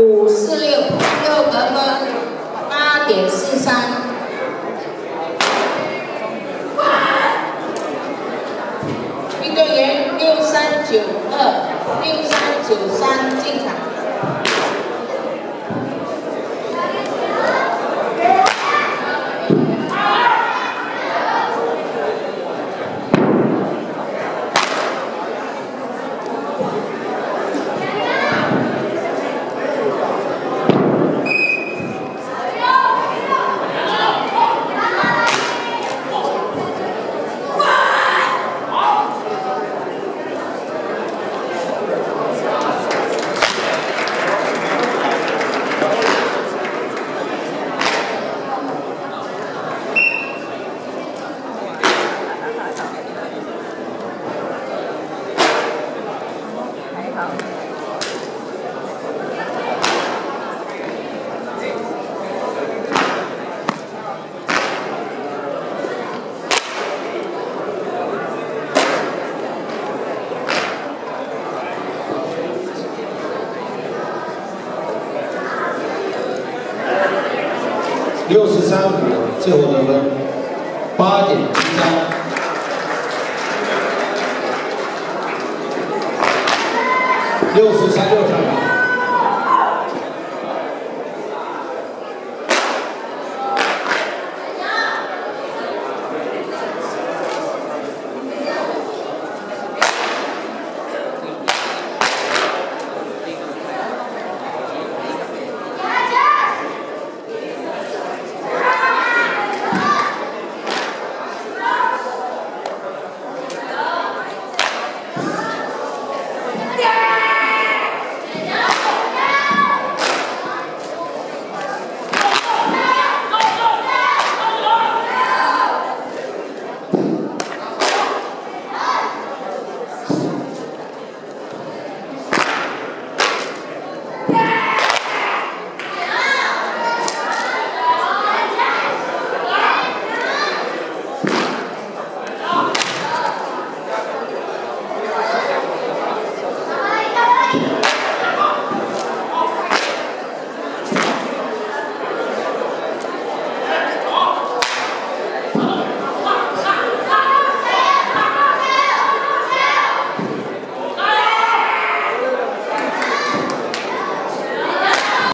五四六六得分八点四三。运动员六三九二六三九三进场。六十三五，最后得分八点七三，六十三六上场。